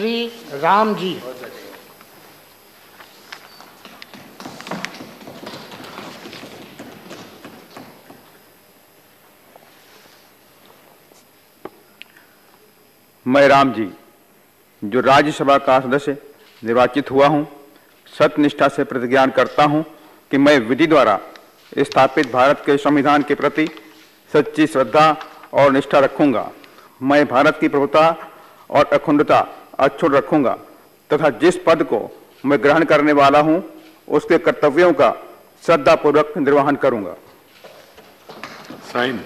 श्री राम जी। मैं राम जी, जो राज्यसभा का सदस्य निर्वाचित हुआ हूँ, सत्यनिष्ठा से प्रतिज्ञान करता हूँ कि मैं विधि द्वारा स्थापित भारत के संविधान के प्रति सच्ची श्रद्धा और निष्ठा रखूँगा। मैं भारत की प्रभुता और अखंडता अक्षुण रखूँगा तथा जिस पद को मैं ग्रहण करने वाला हूँ, उसके कर्तव्यों का श्रद्धापूर्वक निर्वहन करूँगा। साइन।